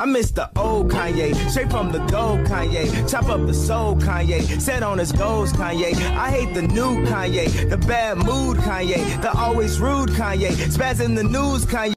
I miss the old Kanye, straight from the gold Kanye. Chop up the soul Kanye, set on his goals Kanye. I hate the new Kanye, the bad mood Kanye, the always rude Kanye. spazzing the news Kanye.